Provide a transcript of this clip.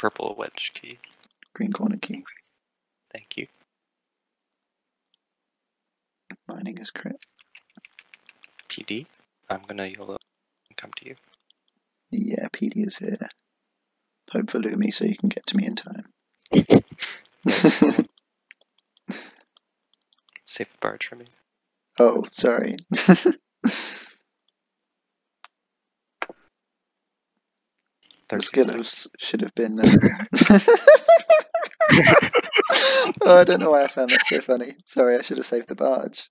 purple wedge key. Green corner key. Thank you. Mining is crit. PD. I'm gonna YOLO and come to you. Yeah, PD is here. Hope for Lumi so you can get to me in time. Save the barge for me. oh, sorry. the 13 skill seconds. of should have been. Uh... oh, I don't know why I found that so funny. Sorry, I should have saved the barge.